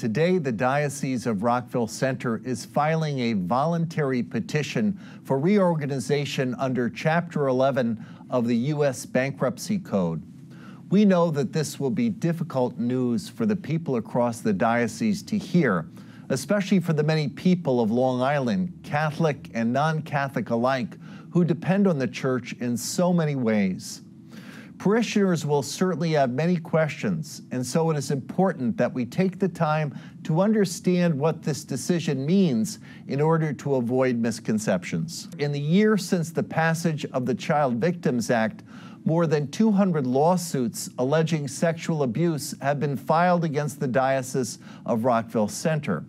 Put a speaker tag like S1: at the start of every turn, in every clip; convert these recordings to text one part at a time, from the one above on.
S1: Today, the Diocese of Rockville Centre is filing a voluntary petition for reorganization under Chapter 11 of the U.S. Bankruptcy Code. We know that this will be difficult news for the people across the diocese to hear, especially for the many people of Long Island, Catholic and non Catholic alike, who depend on the church in so many ways. Parishioners will certainly have many questions, and so it is important that we take the time to understand what this decision means in order to avoid misconceptions. In the year since the passage of the Child Victims Act, more than 200 lawsuits alleging sexual abuse have been filed against the Diocese of Rockville Centre.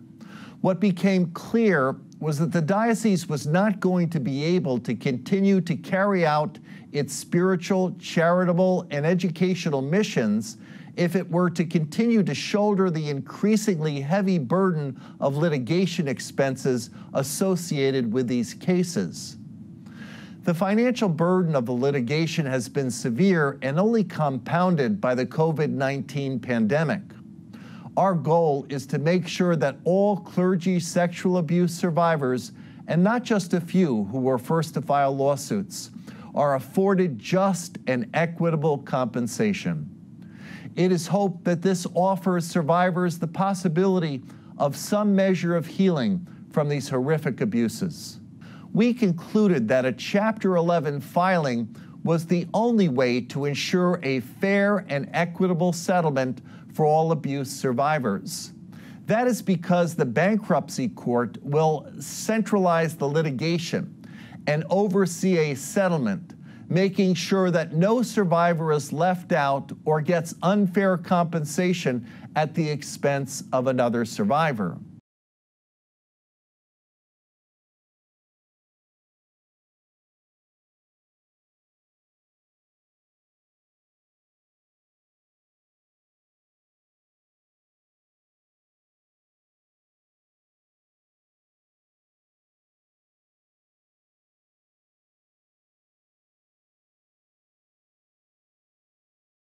S1: What became clear was that the diocese was not going to be able to continue to carry out its spiritual, charitable, and educational missions if it were to continue to shoulder the increasingly heavy burden of litigation expenses associated with these cases. The financial burden of the litigation has been severe and only compounded by the COVID 19 pandemic. Our goal is to make sure that all clergy sexual abuse survivors, and not just a few who were first to file lawsuits, are afforded just and equitable compensation. It is hoped that this offers survivors the possibility of some measure of healing from these horrific abuses. We concluded that a Chapter 11 filing was the only way to ensure a fair and equitable settlement for all abuse survivors. That is because the bankruptcy court will centralize the litigation and oversee a settlement, making sure that no survivor is left out or gets unfair compensation at the expense of another survivor.